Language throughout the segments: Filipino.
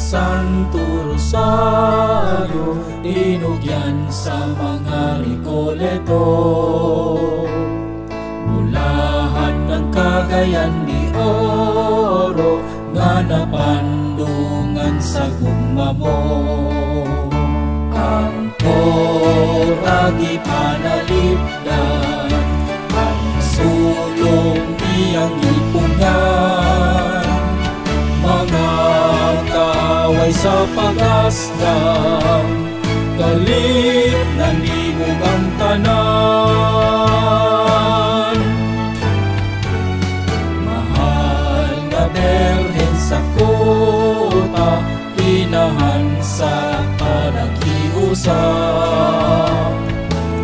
Santo Rosario Dinugyan sa mga Recoleto Mulahan ng Cagayan ni Oro Nga napandungan sa gumamo. Ang Poragi panalipdan Ang sa pagasdang Galit na nibog ang tanan? Mahal na berhen sa kota Inahan sa panakiusap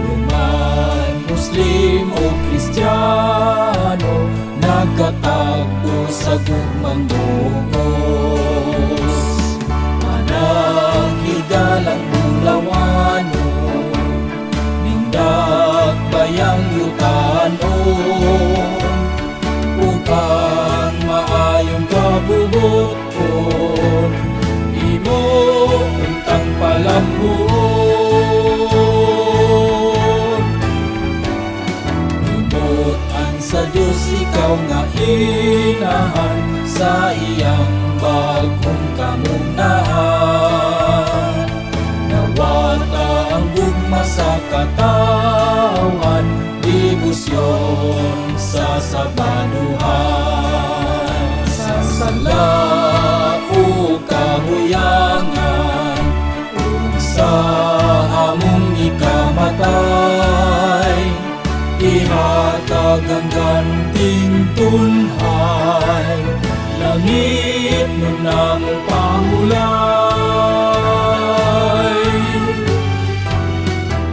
Luman, Muslim o Kristiyano Nagkatagpo sa gugmang palambuon Imutan sa Diyos ikaw nga inahan Sa iyang bagong kamunahan. Nawata ang gugma sa katawan Dibusyon sa sabanuhan. Sa sala ikamatay Ihatag ang ganting tunhay. Langit nun ang pahulay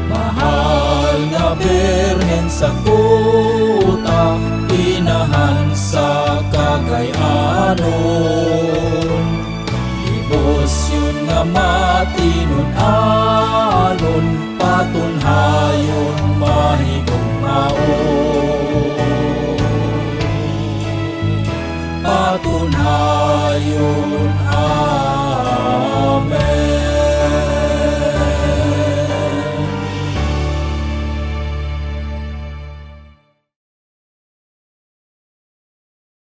Mahal na berhen sa kuta Inahan sa kagayanon. Libos yun nga matinun anon Patunhayon Amen